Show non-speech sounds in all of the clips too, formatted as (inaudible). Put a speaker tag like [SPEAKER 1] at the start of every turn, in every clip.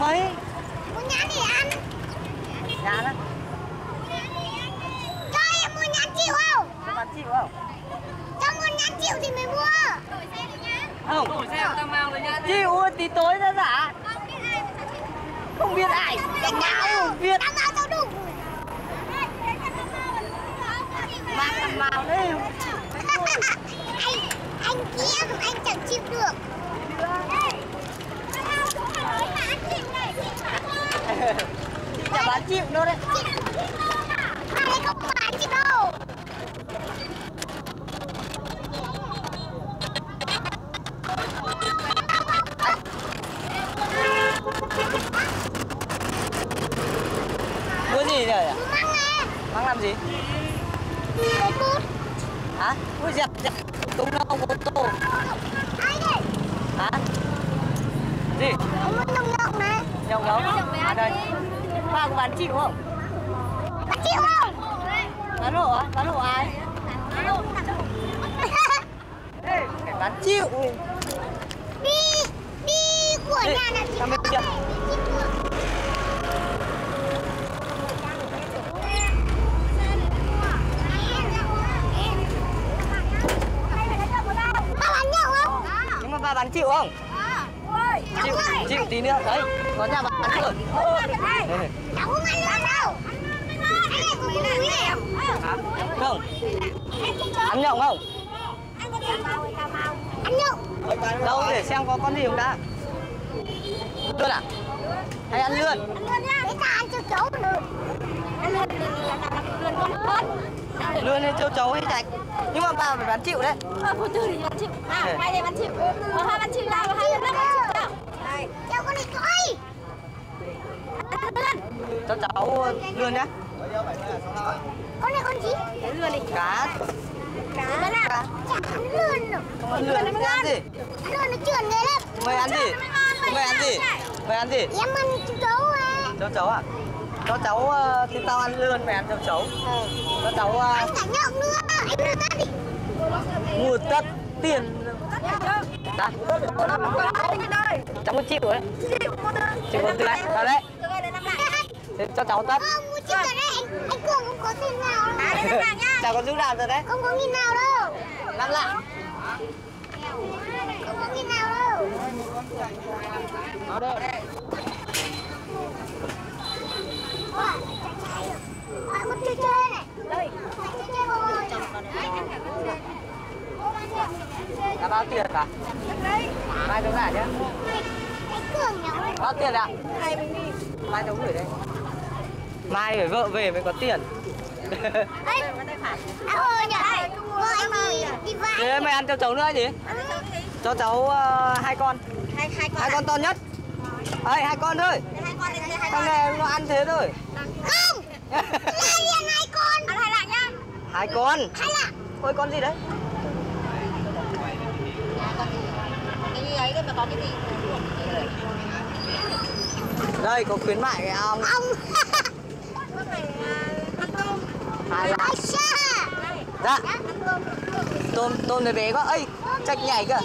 [SPEAKER 1] mấy
[SPEAKER 2] Mua nhãn thì ăn.
[SPEAKER 1] Nhãn á
[SPEAKER 2] Cho em mua nhãn chịu không?
[SPEAKER 1] cho bạn chịu không?
[SPEAKER 2] Cho mua nhãn chịu thì mới mua.
[SPEAKER 1] Không.
[SPEAKER 3] Đổi xe tao mang rồi nhá.
[SPEAKER 1] chịu tí tối ra giả. Không biết ai đánh nào biết
[SPEAKER 2] Tao mau tao đủ
[SPEAKER 1] mang tầm vào đấy.
[SPEAKER 2] Anh (laughs) anh kiếm anh chẳng chịu được
[SPEAKER 1] chả bán à đây ba có bán chịu không?
[SPEAKER 2] Bán chịu không?
[SPEAKER 1] bán hộ á bán hộ ai? Ê, phải bán chịu.
[SPEAKER 2] Đi đi của
[SPEAKER 1] Ê,
[SPEAKER 2] nhà là chị
[SPEAKER 1] thằng bên kia.
[SPEAKER 2] Ba bán nhậu không?
[SPEAKER 1] mà ba bán chịu không? Chịu chịu tí nữa. Đấy có nhà bán
[SPEAKER 2] không ăn
[SPEAKER 1] không ăn nhậu không?
[SPEAKER 2] Ăn nhậu
[SPEAKER 1] đâu để xem có con gì không đã. Lươn à? Hay ăn lươn
[SPEAKER 2] Thế ta ăn cho cháu được
[SPEAKER 1] lươn hay châu chấu hay chạch? Nhưng mà bà phải bán chịu đấy.
[SPEAKER 4] Phụ tư thì bán chịu. Nào quay đây bán chịu. Ờ hai bán chịu nào hai bán chịu nào đây
[SPEAKER 2] Cháu con này coi
[SPEAKER 1] cho cháu lươn nhá
[SPEAKER 2] Con này con gì?
[SPEAKER 4] lừa đi
[SPEAKER 1] cá
[SPEAKER 4] cá nào
[SPEAKER 1] cá
[SPEAKER 2] Chả ăn lươn đâu
[SPEAKER 1] ăn lươn mày ăn gì
[SPEAKER 2] Lươn nó trườn ghê lắm
[SPEAKER 1] mày ăn gì mày ăn gì mày ăn gì
[SPEAKER 2] Em ăn cháu à
[SPEAKER 1] cho cháu à cho cháu ờ, thì tao ăn lươn mày ăn cho cháu cho cháu ờ,
[SPEAKER 2] Anh cả nhậu nữa Anh đưa ta đi
[SPEAKER 1] mua tất tiền đã cháu có chịu đấy chịu một đấy đấy Thế cho cháu tất.
[SPEAKER 2] Không, một chiếc ở đây. Anh Cường không có tiền nào. À,
[SPEAKER 1] đây là nhá. Chả có chút nào rồi đấy.
[SPEAKER 2] Không có nghìn nào đâu.
[SPEAKER 1] Làm lại.
[SPEAKER 2] Không có nghìn nào đâu.
[SPEAKER 1] Nó đây.
[SPEAKER 2] Ôi, con chơi chơi này. Đây. Chơi chơi
[SPEAKER 1] bao tiền cả? Mai chống lại nhé. Bao tiền ạ? Hai mình đi. Mai chống gửi đây mai phải vợ về mới có tiền.
[SPEAKER 2] Ê, à, ơi Vợ anh đi,
[SPEAKER 1] thế mày ăn cho cháu nữa gì cho cháu ờ, hai con.
[SPEAKER 4] Hai hai con
[SPEAKER 1] hai con to nhất. Ấy hai con thôi
[SPEAKER 4] hai con hai
[SPEAKER 1] này nó ăn thế thôi
[SPEAKER 2] Không! Là liền hai con.
[SPEAKER 4] Ăn hai lạng nhá.
[SPEAKER 1] Hai con.
[SPEAKER 2] Hai là
[SPEAKER 1] ôi con gì đấy?
[SPEAKER 4] Cái gì ấy mà có cái gì?
[SPEAKER 1] Đây có khuyến mại cái ông
[SPEAKER 2] Ông xa
[SPEAKER 1] dạ. Tôm tôm này bé quá. Ơi chạch nhảy cơ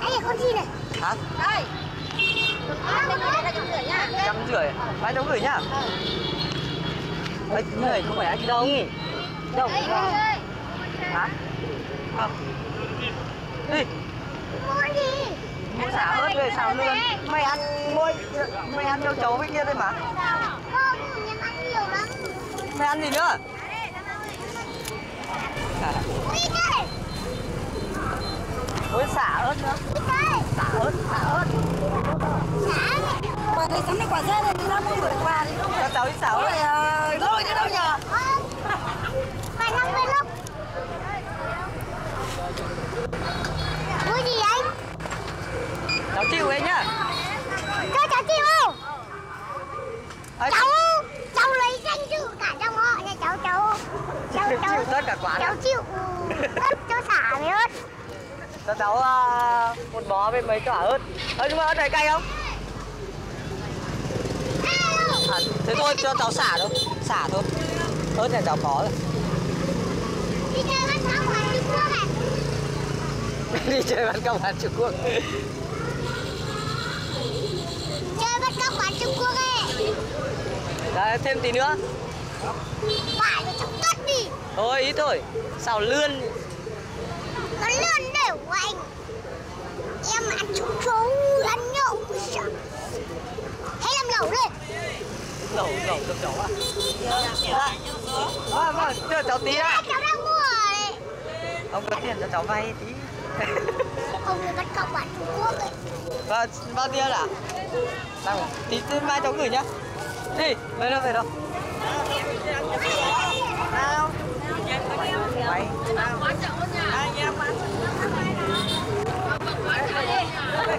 [SPEAKER 2] Đây là con gì này
[SPEAKER 1] hả?
[SPEAKER 4] Đây đây chục rưỡi. Nhá
[SPEAKER 1] trăm rưỡi nhá. Ấy người không phải anh đông đâu. Hả? không đi
[SPEAKER 2] Mua gì
[SPEAKER 1] mua xả ớt về xào lươn mày ăn môi mày ăn cho cháu với kia thôi mà
[SPEAKER 2] ăn
[SPEAKER 1] gì nữa? Ôi xả ớt nữa. Xả ớt xả ớt.
[SPEAKER 2] Này
[SPEAKER 4] quả này sắm này quả dê này đi ra mua gửi quà đi.
[SPEAKER 1] Cho cháu ít xả ớt.
[SPEAKER 4] Lôi đi đâu nhờ?
[SPEAKER 2] Phải năm mươi lúc Mua gì anh
[SPEAKER 1] cháu chịu ấy nhá.
[SPEAKER 2] Cho cháu chịu không? Cháu
[SPEAKER 1] tất cả quả
[SPEAKER 2] cháu chịu. Cháu xả với ớt
[SPEAKER 1] cho cháu uh, một bó với mấy quả ớt. Ơ nhưng mà ớt này cay không? À, thế thôi cho cháu xả thôi. Xả thôi. Ớt này cháu có rồi.
[SPEAKER 2] Đi chơi bắn pháo hoa trung quốc này. (laughs)
[SPEAKER 1] đi chơi bắn pháo hoa trung quốc. Chơi bắn pháo hoa
[SPEAKER 2] trung quốc ấy. Đấy thêm tí nữa
[SPEAKER 1] thôi ít thôi. Xào lươn?
[SPEAKER 2] Nó lươn đều của anh. Em ăn chú chú ăn nhậu Hãy làm lẩu lên.
[SPEAKER 1] Lẩu lẩu được cháu à? À vâng cho cháu tí ạ.
[SPEAKER 2] Cháu đang mua rồi.
[SPEAKER 1] Ông có tiền cho cháu vay tí.
[SPEAKER 2] Ông là bắt cóc bạn Trung Quốc ấy.
[SPEAKER 1] Và bao tiền ạ? Đang tí mai cháu gửi nhá. Đi về đâu về đâu nào Mày. Dạ, cháu
[SPEAKER 2] Thế cháu mượn để ông Cháu lạnh đây
[SPEAKER 1] ai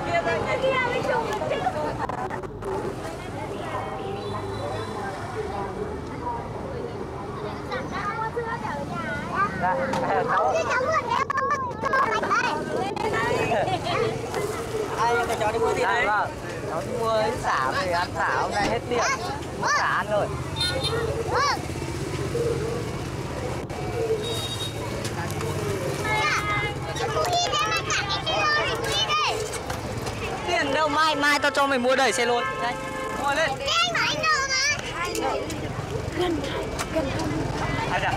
[SPEAKER 1] cho cháu đi mua thịt đấy vâng cháu đi mua cái xả về ăn xả hôm nay hết tiền mua xả ăn rồi
[SPEAKER 2] Vâng Mua đi đây mà cả cái kilo này mua đi đây
[SPEAKER 1] tiền đâu mai mai tao cho mày mua đầy xe lôi đây mua lên.
[SPEAKER 2] Thế anh bảo anh nợ mà
[SPEAKER 1] à dạ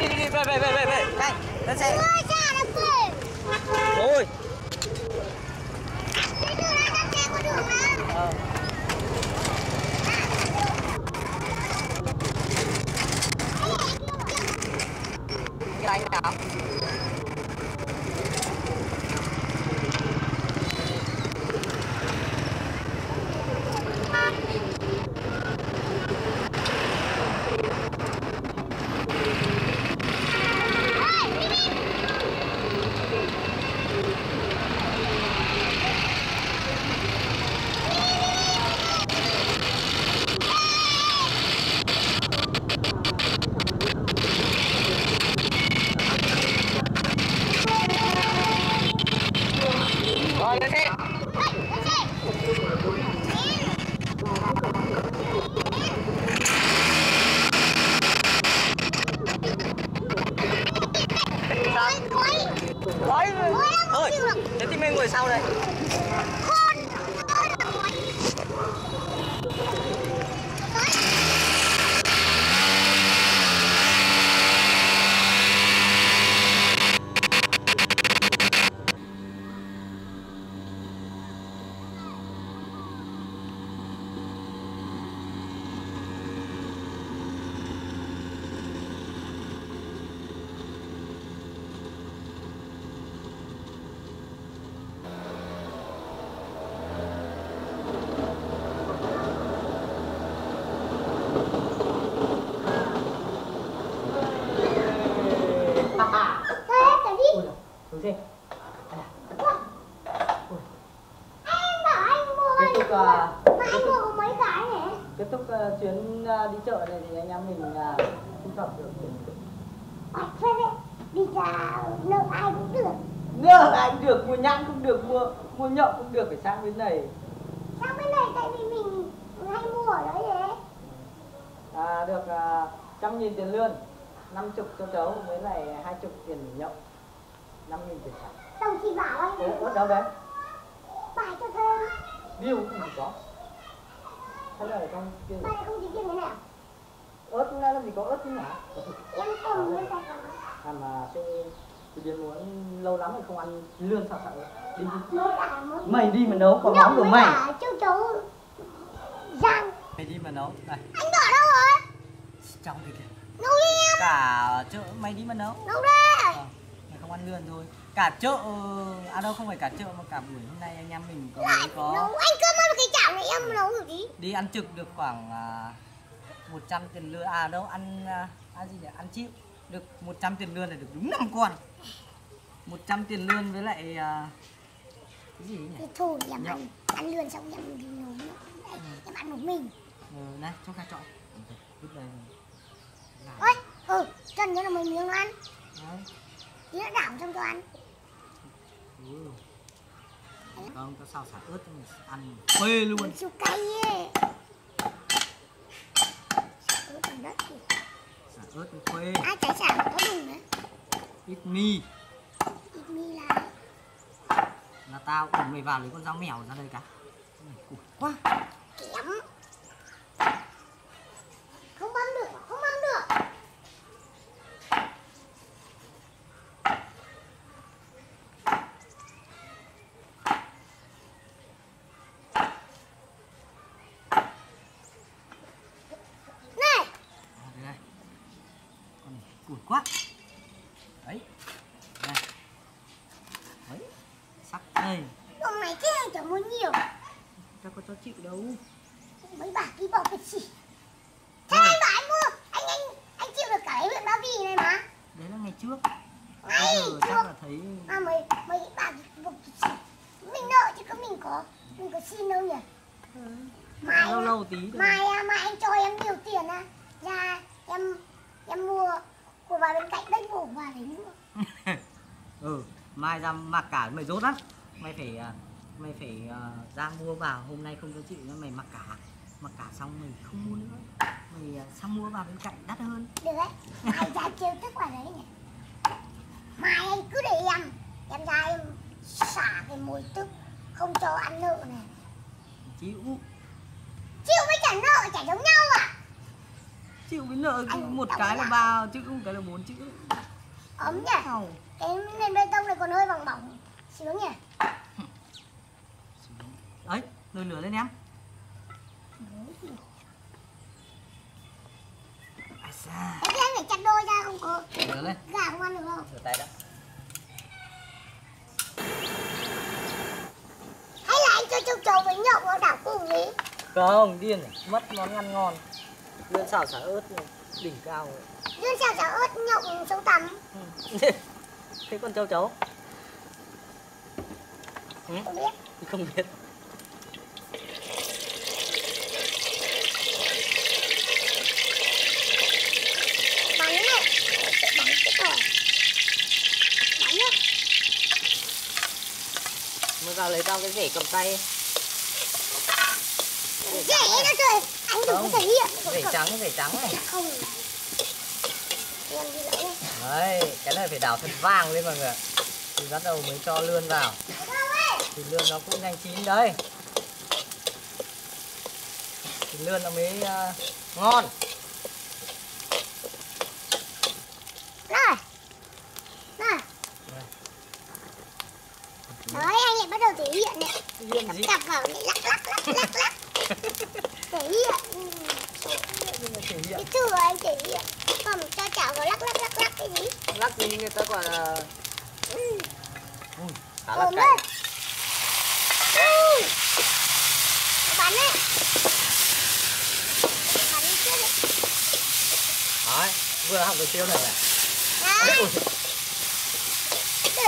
[SPEAKER 1] đi đi đi về về về về về. Đây lên xe à,
[SPEAKER 2] anh mua có mấy cái này
[SPEAKER 1] kết thúc à, chuyến à, đi chợ này thì anh em mình à, thu thập được.
[SPEAKER 2] Đi ra nợ ai cũng được.
[SPEAKER 1] Ai cũng được, mua nhãn cũng được, mua mua nhậu cũng được, phải sang bên này.
[SPEAKER 2] Sang bên này tại vì mình hay mua ở đấy đấy.
[SPEAKER 1] À, được à, trăm nghìn tiền lương năm chục cho cháu với lại hai chục tiền nhậu. Năm nghìn tiền sẵn
[SPEAKER 2] Đồng chí bảo anh
[SPEAKER 1] Ủa, đâu đấy?
[SPEAKER 2] Bài cho thêm
[SPEAKER 1] Cũng không có ở trong kia
[SPEAKER 2] Bài này không chỉ riêng cái nào
[SPEAKER 1] ớt làm gì có ớt chứ hả?
[SPEAKER 2] Em tay cầm
[SPEAKER 1] À mà tôi muốn lâu lắm rồi không ăn lươn sao sợ. Đi đi mày đi mà nấu có món của mày
[SPEAKER 2] châu chấu Giang
[SPEAKER 1] mày đi mà nấu
[SPEAKER 2] Anh bỏ đâu rồi?
[SPEAKER 1] Trong thì kìa.
[SPEAKER 2] Nấu đi em.
[SPEAKER 1] Cả chợ mày đi mà nấu.
[SPEAKER 2] Nấu đi.
[SPEAKER 1] Mày không ăn lươn thôi cả chợ à đâu không phải cả chợ mà cả buổi hôm nay anh em mình có
[SPEAKER 2] Lại
[SPEAKER 1] mới
[SPEAKER 2] nấu
[SPEAKER 1] có
[SPEAKER 2] Anh cứ mang cái chảo này em nấu thử tí
[SPEAKER 1] đi ăn trực được khoảng à, 100 tiền lươn à đâu ăn à, ăn gì nhỉ? Ăn chịu. Được 100 tiền lươn là được đúng 5 con. 100 tiền lươn với lại à, cái gì nhỉ?
[SPEAKER 2] Thôi em ăn Ăn lươn xong em đi nấu nữa. Em ăn một mình.
[SPEAKER 1] Ờ, này cho cả chọn.
[SPEAKER 2] Ôi Ừ cho là mấy miếng ăn.
[SPEAKER 1] Đấy.
[SPEAKER 2] Tí nữa đảo xong cho ăn
[SPEAKER 1] ừ. không có sao xả ớt mình ăn. Phê luôn.
[SPEAKER 2] Chịu cay ấy đất kìa.
[SPEAKER 1] xả ớt nó phê
[SPEAKER 2] Ai trái chả có đùng đấy
[SPEAKER 1] ít mi.
[SPEAKER 2] Ít mi là
[SPEAKER 1] là tao cùng mày vào lấy con dao mèo ra đây cả. Ui, quá.
[SPEAKER 2] Kém không bấm được không bấm được này
[SPEAKER 1] À, đây đây con này cùi quá. Đấy. Đây. Đấy. Sắc đây.
[SPEAKER 2] Nay thế anh chẳng muốn nhiều.
[SPEAKER 1] Tao có cho chịu đâu.
[SPEAKER 2] Mấy bà kia bỏ cái gì? Thế anh bảo anh mua. Anh anh anh chịu được cả cái huyện ba vì này mà.
[SPEAKER 1] Đấy là ngày trước. Chắc
[SPEAKER 2] trước.
[SPEAKER 1] là thấy
[SPEAKER 2] à mấy mấy bà kia bỏ cái gì? Mình nợ chứ có mình có mình có xin đâu nhỉ? Mai
[SPEAKER 1] lâu lâu tí
[SPEAKER 2] mai à, mai anh cho em nhiều tiền à. Ra em em mua của bà bên cạnh đất bổ bà đấy. Nữa (laughs)
[SPEAKER 1] ừ mai ra mặc cả mày rốt lắm. Mày phải à, mày phải à, ra mua vào. Hôm nay không cho chịu nữa mày mặc cả. Mặc cả xong mày không mua nữa. Mày à, sang mua vào bên cạnh đắt hơn.
[SPEAKER 2] Được đấy. Mai ra kêu tức vào đấy nhỉ. Mai anh cứ để em. Em ra em xả cái mùi tức không cho ăn nợ này.
[SPEAKER 1] Chịu.
[SPEAKER 2] Chịu với trả nợ chả giống nhau
[SPEAKER 1] chịu với nợ
[SPEAKER 2] Anh
[SPEAKER 1] một cái là ba chữ một cái là bốn chữ
[SPEAKER 2] ấm nhỉ?
[SPEAKER 1] Nào.
[SPEAKER 2] cái nền bê tông này còn hơi bỏng bỏng xíu nhỉ?
[SPEAKER 1] Đấy nồi lửa lên em. À xa.
[SPEAKER 2] Anh phải chặt đôi ra không có
[SPEAKER 1] lửa lên.
[SPEAKER 2] Gà không ăn được không?
[SPEAKER 1] Rửa tay đã.
[SPEAKER 2] Hay là anh cho châu chấu với nhậu vào đảo cùng đi?
[SPEAKER 1] Không điên mất món ăn ngon lươn xào xả ớt này, đỉnh cao rồi.
[SPEAKER 2] lươn xào chả ớt nhậu sống tắm. (laughs)
[SPEAKER 1] Thế con châu chấu ừ?
[SPEAKER 2] không biết.
[SPEAKER 1] Không biết.
[SPEAKER 2] Bắn này bắn cái cỏ. Bắn nhá
[SPEAKER 1] mới vào lấy tao cái rể cầm tay.
[SPEAKER 2] Dễ nó trời anh đừng có thể hiện
[SPEAKER 1] rể trắng rể trắng này.
[SPEAKER 2] Không em đi lỡ đây
[SPEAKER 1] đấy cái này phải đảo thật vàng lên mọi người thì bắt đầu mới cho lươn vào. Thì lươn nó cũng nhanh chín đấy. Thì lươn nó mới ờ, ngon.
[SPEAKER 2] Này. Này. Đấy anh lại bắt đầu thể hiện này.
[SPEAKER 1] Gì?
[SPEAKER 2] cặp vào này lắc lắc lắc lắc lắc thể hiện ừ.
[SPEAKER 1] nhưng mà thể hiện
[SPEAKER 2] cái thừa anh hiện còn cho chảo vào lắc lắc lắc lắc cái gì?
[SPEAKER 1] Lắc gì người ta gọi là
[SPEAKER 2] ừ.
[SPEAKER 1] Ui, khá là cay.
[SPEAKER 2] đấy ừ. bắn đấy bắn trước đấy
[SPEAKER 1] đấy vừa học được chiêu này này.
[SPEAKER 2] Đấy
[SPEAKER 1] Ui,
[SPEAKER 2] Tử.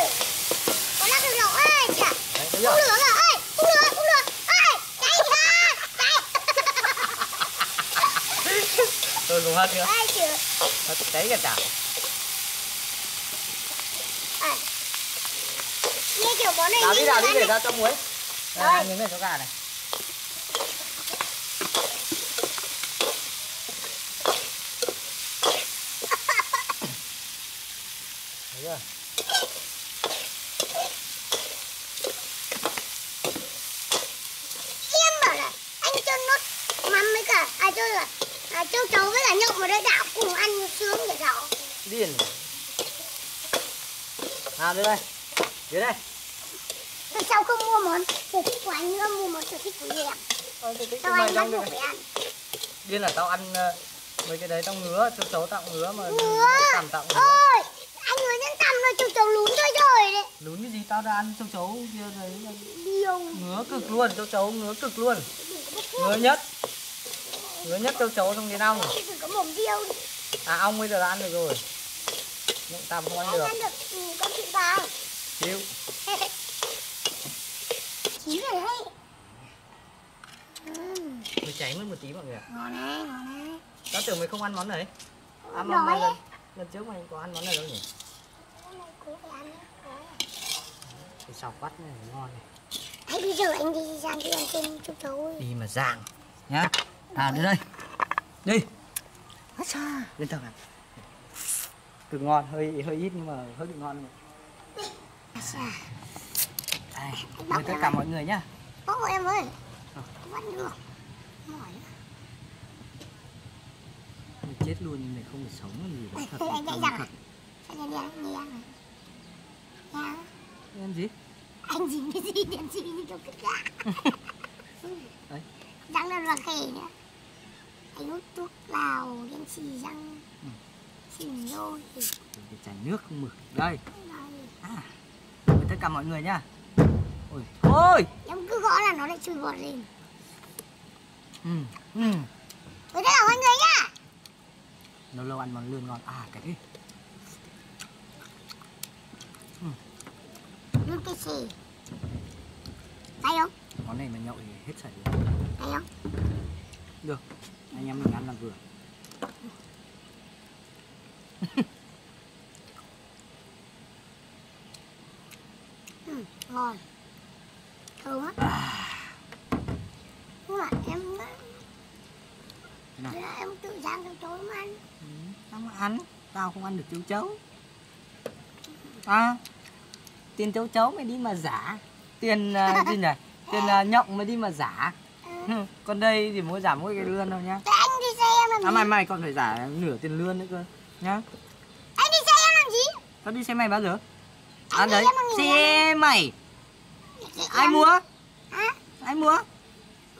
[SPEAKER 2] có lắc được đâu ơi chả
[SPEAKER 1] đấy, thấy
[SPEAKER 2] không
[SPEAKER 1] chưa?
[SPEAKER 2] lửa rồi ơi không lửa không lửa ơi cháy ra cháy
[SPEAKER 1] dùng hết chưa? Hết cháy cả chảo
[SPEAKER 2] à.
[SPEAKER 1] đào đi đào đi để ra cho muối.
[SPEAKER 2] Rồi.
[SPEAKER 1] ăn miếng này cho gà này. Thấy chưa?
[SPEAKER 2] Em bảo là anh cho nốt mắm với cả à cho là châu chấu với cả nhậu mà đã đạo cùng ăn sướng để gạo
[SPEAKER 1] điên à đây đây. Dưới đây.
[SPEAKER 2] Tại sao không mua món sở thích của anh nữa mua món sở thích của em
[SPEAKER 1] Ờ,
[SPEAKER 2] sao anh bắt buộc phải ăn
[SPEAKER 1] điên là tao ăn ờ, mấy cái đấy tao ngứa cho chấu tao ngứa mà
[SPEAKER 2] ngứa.
[SPEAKER 1] tạm tạm ngứa.
[SPEAKER 2] Ôi anh ngứa nhân tâm rồi châu chấu lún thôi rồi đấy.
[SPEAKER 1] Lún cái gì tao đã ăn châu chấu kia đấy
[SPEAKER 2] điều
[SPEAKER 1] ngứa cực luôn châu chấu ngứa cực luôn. Ngứa nhất ngứa nhất châu chấu trong cái ong
[SPEAKER 2] có mồm điêu đi.
[SPEAKER 1] à ong bây giờ đã ăn được rồi. Nhưng tao không ăn được.
[SPEAKER 2] ăn được ừ, con chị vào.
[SPEAKER 1] Chịu. (laughs)
[SPEAKER 2] Chín rồi đấy.
[SPEAKER 1] Mày cháy mất một tí mọi người ạ.
[SPEAKER 2] Ngon đấy ngon đấy.
[SPEAKER 1] Tao tưởng mày không ăn món này. À mà
[SPEAKER 2] Đói
[SPEAKER 1] mà
[SPEAKER 2] ấy.
[SPEAKER 1] lần, lần trước mày có ăn món này đâu nhỉ?
[SPEAKER 2] Ăn
[SPEAKER 1] cái xào quắt này ngon này.
[SPEAKER 2] Hay bây giờ anh đi sang đi ăn cơm chúc cháu
[SPEAKER 1] đi mà ràng nhá à đến đây. Đi. Hết lên tầng này. Cực ngon hơi hơi ít nhưng mà hơi bị ngon. Đây, mời tất cả mọi người nhá.
[SPEAKER 2] Bốc hộ em ơi. Vẫn được mỏi
[SPEAKER 1] chết luôn nhưng mày không thể sống làm gì đó thật
[SPEAKER 2] Anh dạy rằng Anh đi ăn đi ăn này
[SPEAKER 1] Em gì?
[SPEAKER 2] Anh gì cái gì đèn gì như kiểu cái gà (laughs)
[SPEAKER 1] Đấy.
[SPEAKER 2] Nó là khề nữa Anh hút thuốc lào đèn xì răng.
[SPEAKER 1] Ừ.
[SPEAKER 2] Xỉn rồi
[SPEAKER 1] Cái chảy nước không mực Đây,
[SPEAKER 2] Đây.
[SPEAKER 1] à, mời tất cả mọi người nhá Ôi, thôi!
[SPEAKER 2] Em cứ gõ là nó lại chui bọt lên.
[SPEAKER 1] Ừ, ừ.
[SPEAKER 2] Với tất cả mọi người nhá
[SPEAKER 1] Lâu lâu ăn món lươn ngon. À, cái đi
[SPEAKER 2] Đưa cái xì Thấy không?
[SPEAKER 1] Món này mà nhậu thì hết sảy rồi.
[SPEAKER 2] Thấy không?
[SPEAKER 1] Được, anh em mình ăn là vừa.
[SPEAKER 2] Ừ, ngon. Thơm á Nhưng mà em
[SPEAKER 1] Nào.
[SPEAKER 2] em tự rang cho mà ăn.
[SPEAKER 1] Ừ, Tao mà ăn, tao không ăn được châu chấu. À, tiền châu chấu mày đi mà giả. Tiền uh, (laughs) gì nhỉ? Tiền uh, nhộng mày đi mà giả
[SPEAKER 2] Ừ.
[SPEAKER 1] Ừ, Còn đây thì mỗi giả mỗi cái lươn thôi nhá
[SPEAKER 2] Thế anh đi xe em làm gì?
[SPEAKER 1] À mày mày còn phải giả nửa tiền lươn nữa cơ Nhá
[SPEAKER 2] Anh đi xe em làm gì?
[SPEAKER 1] Tao đi xe mày bao giờ?
[SPEAKER 2] Anh
[SPEAKER 1] À đấy, xe mày
[SPEAKER 2] Xe
[SPEAKER 1] Ai
[SPEAKER 2] em-
[SPEAKER 1] mua?
[SPEAKER 2] Hả?
[SPEAKER 1] Ai mua?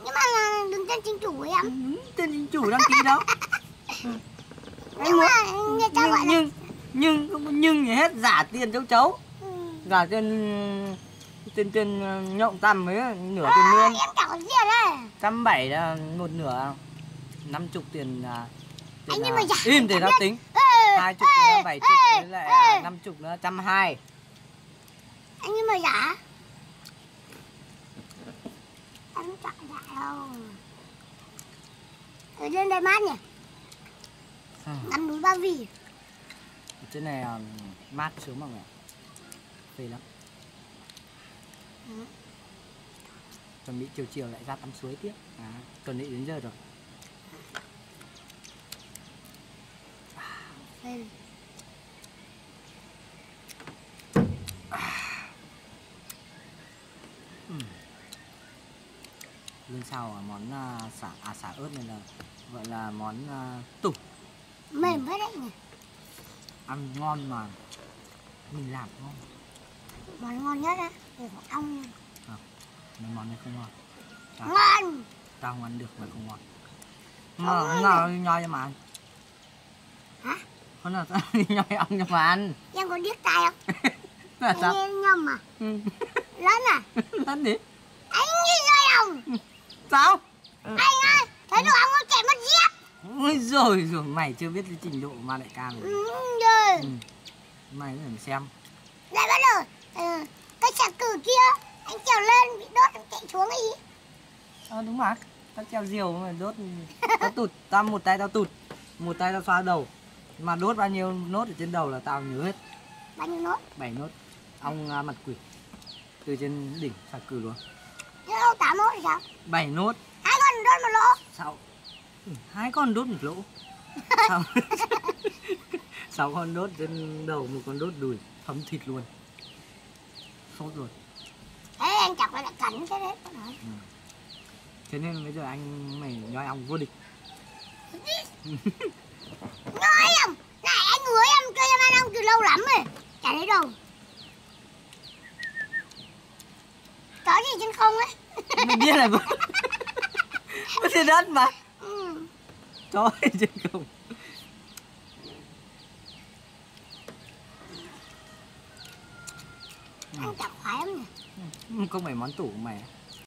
[SPEAKER 2] Nhưng mà là đứng tên chính chủ em
[SPEAKER 1] Ừ, Tên chính chủ đăng ký đâu (laughs) Ai
[SPEAKER 2] Nhưng
[SPEAKER 1] mua?
[SPEAKER 2] người ta gọi
[SPEAKER 1] Nhưng,
[SPEAKER 2] là
[SPEAKER 1] nhưng, nhưng, nhưng gì hết giả tiền châu chấu
[SPEAKER 2] Ừ.
[SPEAKER 1] Giả tiền tiền tiền ờ, nhộng tầm với nửa tiền lươn
[SPEAKER 2] Em chẳng có gì ở đây?
[SPEAKER 1] Trăm bảy là một nửa năm chục tiền à, tiền
[SPEAKER 2] Anh nhưng
[SPEAKER 1] à,
[SPEAKER 2] mà giả
[SPEAKER 1] im tao
[SPEAKER 2] biết.
[SPEAKER 1] tính. Hai chục nữa bảy chục với lại à, năm chục nữa trăm hai.
[SPEAKER 2] Anh nhưng mà giả Em chẳng giả đâu. Ở trên đây mát nhỉ. Ngắm núi Ba Vì.
[SPEAKER 1] Trên này à, mát sướng mà mẹ phê lắm. Chuẩn bị chiều chiều lại ra tắm suối tiếp. À, chuẩn bị đến giờ rồi. Lên. Sau à, món à, xả à xả ớt này là gọi là món à, tủ.
[SPEAKER 2] Mềm với đấy nhỉ.
[SPEAKER 1] Ăn ngon mà mình làm ngon.
[SPEAKER 2] Món ngon nhất á Để có ong
[SPEAKER 1] mấy món này không ngon À.
[SPEAKER 2] Ngon
[SPEAKER 1] tao không ăn được mà không ngon
[SPEAKER 2] Không
[SPEAKER 1] mà đi nhoi cho mà ăn
[SPEAKER 2] Hả?
[SPEAKER 1] hôm nào tao (laughs) đi nhoi ong cho mà ăn
[SPEAKER 2] Em có điếc tai không? (laughs)
[SPEAKER 1] là sao
[SPEAKER 2] nghe nhầm à?
[SPEAKER 1] Ừ. (laughs)
[SPEAKER 2] Lớn à?
[SPEAKER 1] ăn đi
[SPEAKER 2] Anh đi rồi không?
[SPEAKER 1] sao
[SPEAKER 2] Anh ơi Thấy đồ ong nó chạy mất giết
[SPEAKER 1] ôi rồi rồi mày chưa biết cái trình độ đại ca này
[SPEAKER 2] Ừ, rồi
[SPEAKER 1] ừ. mày phải xem
[SPEAKER 2] Lại bắt đầu ừ, Cái xà cử kia. Anh trèo lên bị đốt anh chạy xuống ấy.
[SPEAKER 1] À, đúng mà. Tao treo diều mà đốt tao tụt. Tao một tay tao tụt. Một tay tao xoa đầu. Mà đốt bao nhiêu nốt ở trên đầu là tao nhớ hết.
[SPEAKER 2] Bao nhiêu nốt?
[SPEAKER 1] bảy nốt. Ong à, mặt quỷ. Từ trên đỉnh xà cừ luôn.
[SPEAKER 2] Chứ đâu 8 nốt thì sao?
[SPEAKER 1] bảy nốt.
[SPEAKER 2] Hai con đốt một lỗ.
[SPEAKER 1] Sao Ừ, hai con đốt một lỗ. (laughs) Sao (laughs) sáu con đốt trên đầu một con đốt đùi. Thấm thịt luôn sốt rồi.
[SPEAKER 2] Thế anh chọc lại lại cắn cái đấy hỏi
[SPEAKER 1] thế nên bây giờ anh mày nhoi ong vô địch. (laughs)
[SPEAKER 2] Nói em Này anh hứa em cho em ăn ong từ lâu lắm rồi Chả thấy đâu. Có gì trên không ấy?
[SPEAKER 1] Mày biết là vâng (laughs) (laughs) có trên đất mà.
[SPEAKER 2] Ừ.
[SPEAKER 1] ở trên không
[SPEAKER 2] Anh chọc khoái lắm nhỉ
[SPEAKER 1] không phải món tủ của mày à?